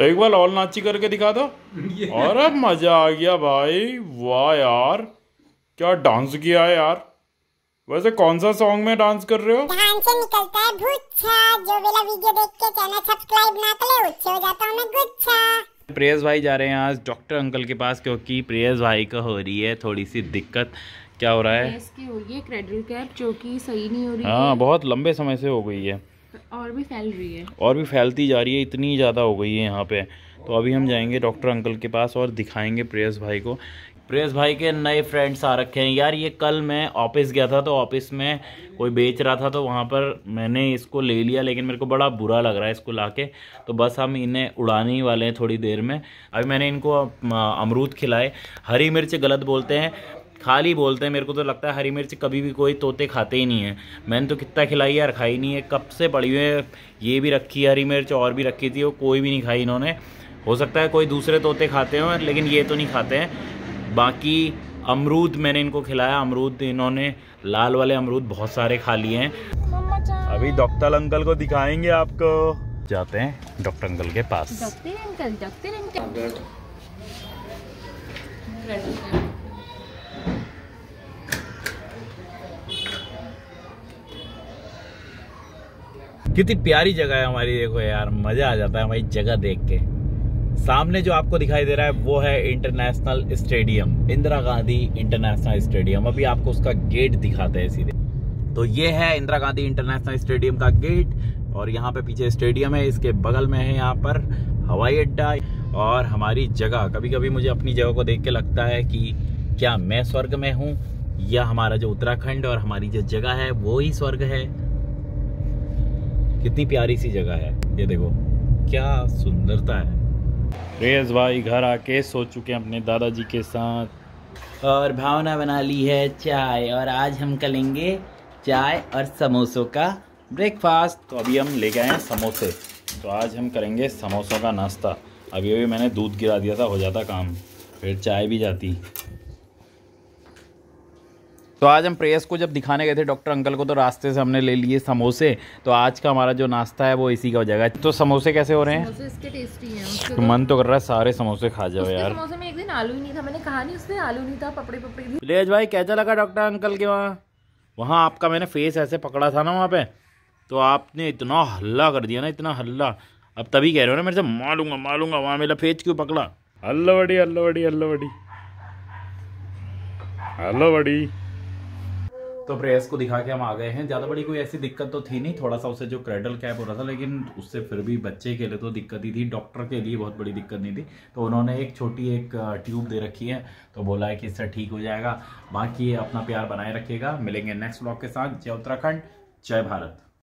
एक बार ऑल नाची करके दिखा दो। और अब मज़ा आ गया भाई। वाह यार क्या डांस किया है यार। वैसे कौन सा सॉन्ग में डांस कर रहे हो? ध्यान से निकलता है भूच्छा जो मेरा वीडियो देख के चैनल सब्सक्राइब ना करे उससे हो जाता हूँ मैं गुच्छा। प्रियस भाई जा रहे हैं आज डॉक्टर अंकल के पास क्योंकि प्रियस भाई को हो रही है थोड़ी सी दिक्कत। क्या हो रहा है? की हो रही है क्रेडल कैप जो कि सही नहीं हो रही हाँ बहुत लंबे समय से हो गई है है। और भी फैल रही है। और भी फैलती जा रही है, इतनी ज़्यादा हो गई है यहाँ पे। तो अभी हम जाएँगे डॉक्टर अंकल के पास और दिखाएँगे प्रेयस भाई को। प्रेयस भाई के नए फ्रेंड्स आ रखे हैं। यार, ये कल मैं ऑफ़िस गया था तो ऑफ़िस में कोई बेच रहा था तो वहाँ पर मैंने इसको ले लिया, लेकिन मेरे को बड़ा बुरा लग रहा है इसको लाके। तो बस हम इन्हें उड़ाने ही वाले हैं थोड़ी देर में। अभी मैंने इनको अमरूद खिलाए। हरी मिर्च गलत बोलते हैं। खाली बोलते हैं मेरे को तो लगता है हरी मिर्च कभी भी कोई तोते खाते ही नहीं है। मैंने तो कितना खिलाई यार खाई नहीं है कब से पड़ी हुई है ये भी रखी है हरी मिर्च और भी रखी थी वो कोई भी नहीं खाई इन्होंने। हो सकता है कोई दूसरे तोते खाते हों लेकिन ये तो नहीं खाते हैं। बाकी अमरूद मैंने इनको खिलाया अमरूद इन्होंने लाल वाले अमरूद बहुत सारे खा लिए हैं। अभी डॉक्टर अंकल को दिखाएँगे आपको। जाते हैं डॉक्टर अंकल के पास। Doctor uncle doctor uncle. कितनी प्यारी जगह है हमारी, देखो यार, मज़ा आ जाता है हमारी जगह देख के। सामने जो आपको दिखाई दे रहा है, वो है international stadium Indira Gandhi international stadium अभी आपको उसका गेट दिखाते हैं सीधे। तो ये है इंदिरा गांधी इंटरनेशनल स्टेडियम का गेट और यहाँ पे पीछे स्टेडियम है, इसके बगल में है यहाँ पर हवाई अड्डा, और हमारी जगह। कभी कभी मुझे अपनी जगह को देख के लगता है कि क्या मैं स्वर्ग में हूँ? या हमारा जो उत्तराखंड और हमारी जो जगह है, वो ही स्वर्ग है? कितनी प्यारी सी जगह है। ये देखो क्या सुंदरता है। रेज भाई घर आके सो चुके हैं अपने दादाजी के साथ। और भावना बना ली है चाय और आज हम करेंगे चाय और समोसों का ब्रेकफास्ट तो अभी हम ले गए हैं समोसे। तो आज हम करेंगे समोसों का नाश्ता। अभी अभी मैंने दूध गिरा दिया था हो जाता काम। फिर चाय भी जाती। तो आज हम प्रेयस को जब दिखाने गए थे डॉक्टर अंकल को तो रास्ते से हमने ले लिए समोसे। तो आज का हमारा जो नाश्ता है वो इसी का हो जाएगा। तो समोसे कैसे हो रहे हैं? समोसे इसके टेस्टी हैं तो मन तो कर रहा है सारे समोसे खा जाओ यार। समोसे में एक दिन आलू ही नहीं था मैंने कहा नहीं उसमें आलू नहीं था पपड़ी पपड़ी प्रेयस भाई कैसा लगा डॉक्टर अंकल के वहाँ? वहाँ आपका मैंने फेस ऐसे पकड़ा था ना वहाँ पे तो आपने इतना हल्ला कर दिया ना इतना हल्ला। अब तभी कह रहे हो ना मेरे से मारूँगा मारूँगा वहाँ मेरा फेस क्यों पकड़ा? हल्लो बड़ी हल्लो बड़ी हल्लो बड़ी। हल्लो बड़ी। तो प्रेयस को दिखा के हम आ गए हैं। ज़्यादा बड़ी कोई ऐसी दिक्कत तो थी नहीं। थोड़ा सा उसे जो क्रेडल कैप हो रहा था, लेकिन उससे फिर भी बच्चे के लिए तो दिक्कत ही थी। डॉक्टर के लिए बहुत बड़ी दिक्कत नहीं थी। तो उन्होंने एक छोटी एक ट्यूब दे रखी है। तो बोला है कि इससे ठीक हो जाएगा। बाकी अपना प्यार बनाए रखिएगा। मिलेंगे नेक्स्ट ब्लॉग के साथ। जय उत्तराखंड, जय भारत।